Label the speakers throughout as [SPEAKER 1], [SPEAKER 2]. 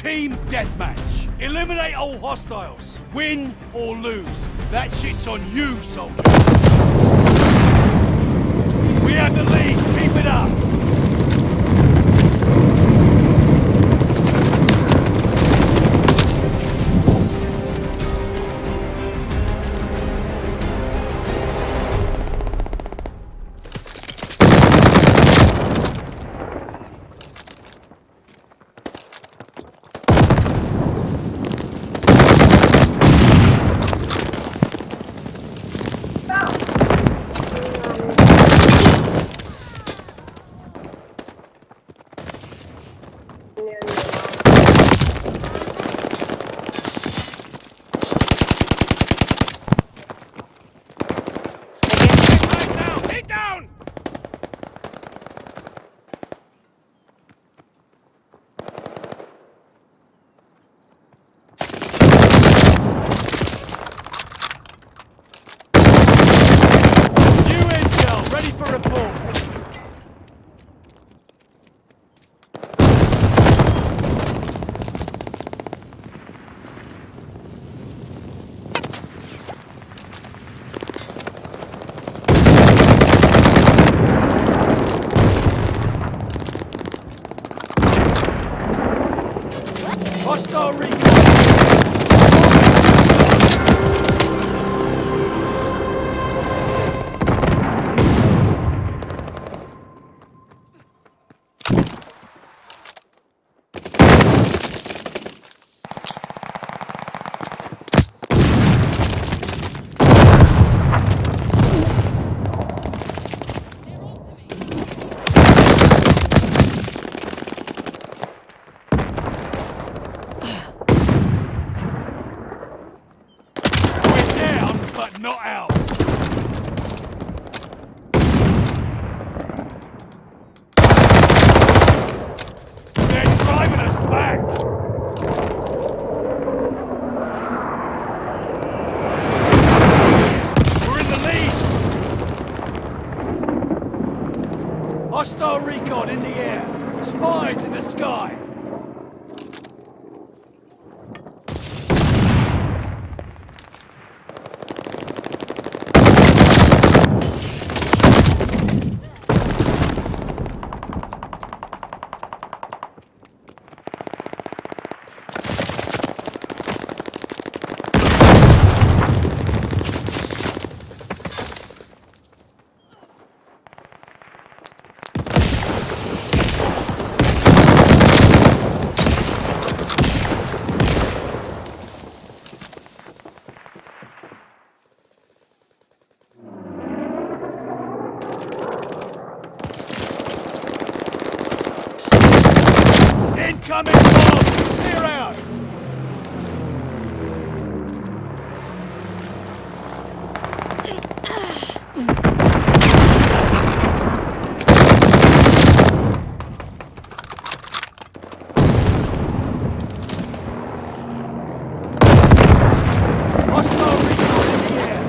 [SPEAKER 1] Team deathmatch. Eliminate all hostiles. Win or lose. That shit's on you, soldier. We have the lead. Keep it up. Not out. They're driving us back. We're in the lead. Hostile recon in the air. Spies in the sky. Incoming bomb! Clear out! Hostile recon in the air.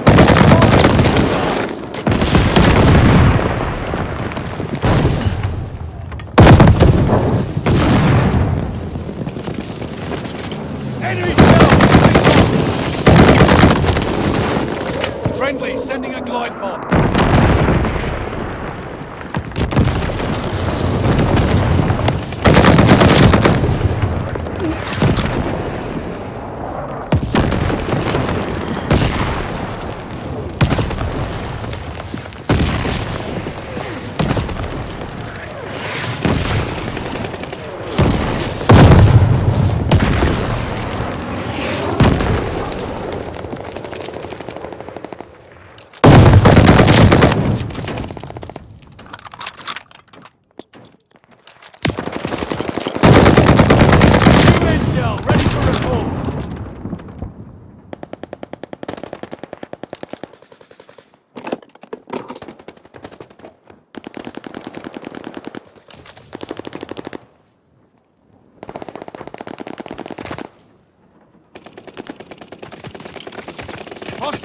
[SPEAKER 1] Friendly, sending a glide bomb.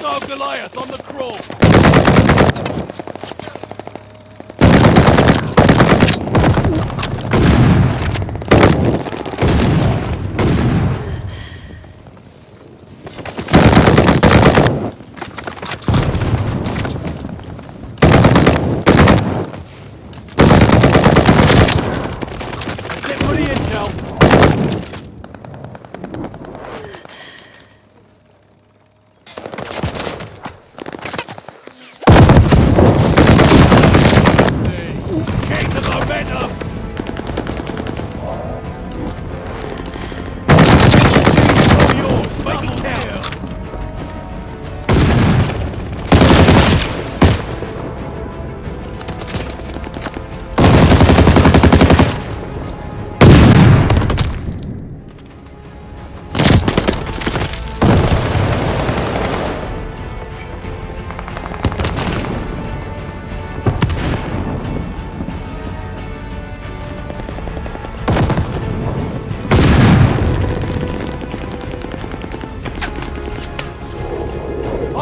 [SPEAKER 1] Hostile Goliath on the crawl.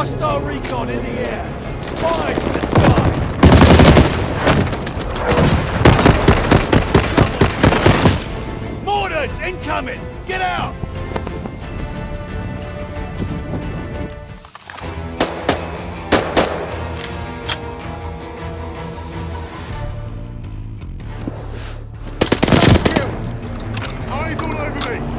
[SPEAKER 1] Hostile recon in the air. Spies in the sky. Mortars incoming. Get out. Eyes all over me!